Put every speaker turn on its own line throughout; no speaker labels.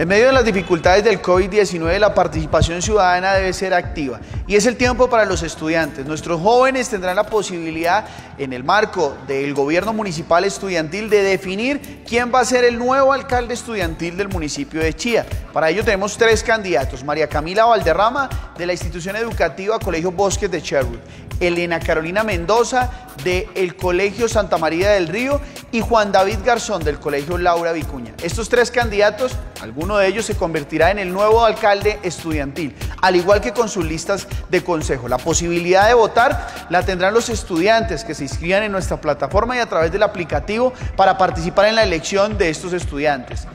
En medio de las dificultades del COVID-19, la participación ciudadana debe ser activa y es el tiempo para los estudiantes. Nuestros jóvenes tendrán la posibilidad, en el marco del gobierno municipal estudiantil, de definir quién va a ser el nuevo alcalde estudiantil del municipio de Chía. Para ello tenemos tres candidatos, María Camila Valderrama, de la institución educativa Colegio Bosques de Sherwood, Elena Carolina Mendoza, del Colegio Santa María del Río, y Juan David Garzón, del Colegio Laura Vicuña. Estos tres candidatos, alguno de ellos se convertirá en el nuevo alcalde estudiantil, al igual que con sus listas de consejo. La posibilidad de votar la tendrán los estudiantes que se inscriban en nuestra plataforma y a través del aplicativo para participar en la elección de estos estudiantes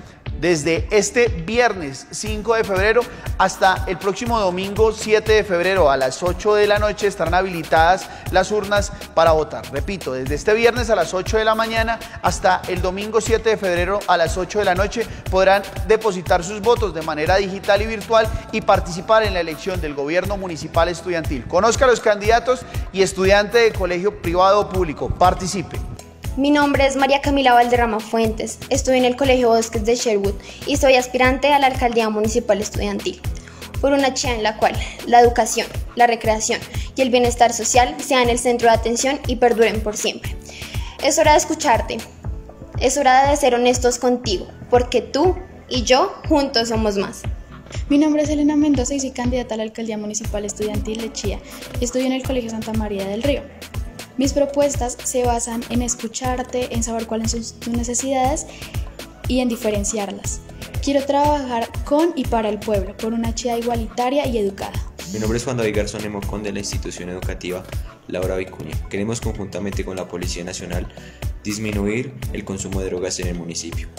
desde este viernes 5 de febrero hasta el próximo domingo 7 de febrero a las 8 de la noche estarán habilitadas las urnas para votar. Repito, desde este viernes a las 8 de la mañana hasta el domingo 7 de febrero a las 8 de la noche podrán depositar sus votos de manera digital y virtual y participar en la elección del gobierno municipal estudiantil. Conozca a los candidatos y estudiante de colegio privado o público. Participe.
Mi nombre es María Camila Valderrama Fuentes, estudio en el Colegio Bosques de Sherwood y soy aspirante a la Alcaldía Municipal Estudiantil, por una chía en la cual la educación, la recreación y el bienestar social sean el centro de atención y perduren por siempre. Es hora de escucharte, es hora de ser honestos contigo, porque tú y yo juntos somos más.
Mi nombre es Elena Mendoza y soy candidata a la Alcaldía Municipal Estudiantil de Chía. Estudio en el Colegio Santa María del Río. Mis propuestas se basan en escucharte, en saber cuáles son tus necesidades y en diferenciarlas. Quiero trabajar con y para el pueblo, por una chida igualitaria y educada.
Mi nombre es Juan David Garzón Emocón de la institución educativa Laura Vicuña. Queremos conjuntamente con la Policía Nacional disminuir el consumo de drogas en el municipio.